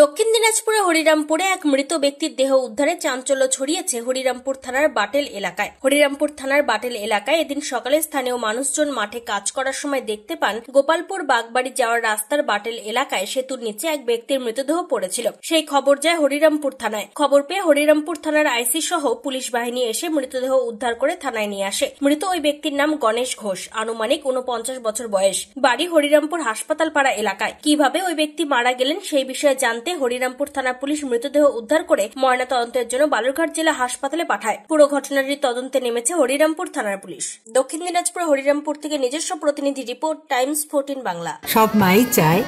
দক্ষিণ দিনাজপুরে হরিরামপুরে এক মৃত ব্যক্তির দেহ উদ্ধারে চাঞ্চল্য ছড়িয়েছে হরিরামপুর থানার বাটেল এলাকায়। হরিরামপুর থানার বাটেল এলাকায় এদিন সকালে স্থানীয় মানুষজন মাঠে কাজ করার সময় দেখতে পান গোপালপুর বাগবাড়ি যাওয়ার রাস্তার বাটেল এলাকায় সেতুর নিচে এক ব্যক্তির মৃতদেহ পড়েছিল। সেই খবর যায় হরিরামপুর থানায়। খবর পেয়ে হরিরামপুর থানার আইসি সহ পুলিশ বাহিনী এসে মৃতদেহ উদ্ধার করে থানায় নিয়ে আসে। মৃত ওই ব্যক্তির নাম গণেশ ঘোষ। আনুমানিক উনপঞ্চাশ বছর বয়স। বাড়ি হরিরামপুর হাসপাতাল পাড়া এলাকায়। কীভাবে ওই ব্যক্তি মারা গেলেন সেই বিষয়ে জানতে হরিরামপুর থানা পুলিশ মৃতদেহ উদ্ধার করে ময়না তদন্তের জন্য বালুরঘাট জেলা হাসপাতালে পাঠায়। পুরো ঘটনাটির তদন্তে নেমেছে হরিরামপুর থানার পুলিশ। দক্ষিণ দিনাজপুর হরিরামপুর থেকে নিজস্ব প্রতিনিধি রিপোর্ট, টাইমস ফোরটিন বাংলা। সব মাই চায়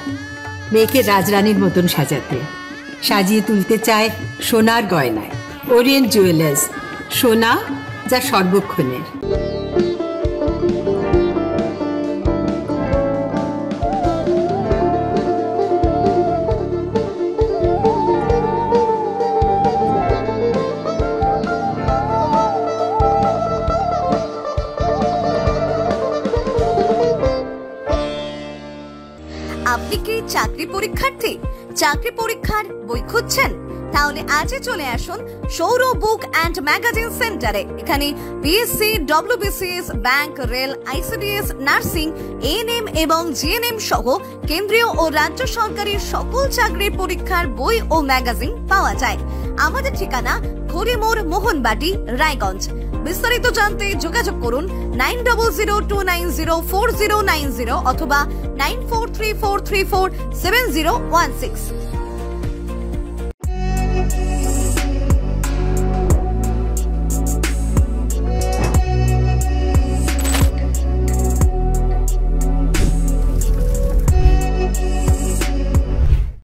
মেয়েকে রাজরানীর মতন সাজাতে। সাজিয়ে তুলতে চায় সোনার গয়নায়। ওরিয়েন্ট জুয়েলার্স, সোনা যা সর্বক্ষণের। আপনি কি চাকরি পরীক্ষার্থী? চাকরি পরীক্ষার বই খুঁজছেন? তাহলে আজই চলে আসুন সৌর বুক অ্যান্ড ম্যাগাজিন সেন্টারে। এখানে BSc WBCS bank rail ICDS nursing ANM এবং জিএনএম সহ কেন্দ্রীয় ও রাজ্য সরকারের সকল চাকরির পরীক্ষার বই ও ম্যাগাজিন পাওয়া যায়। আমাদের ঠিকানা খড়িমোড় মোহনবাটি, রায়গঞ্জ। বিস্তারিত জানতে যোগাযোগ করুন nine double zero two nine zero four zero nine zero অথবা nine four three four three four seven zero one six.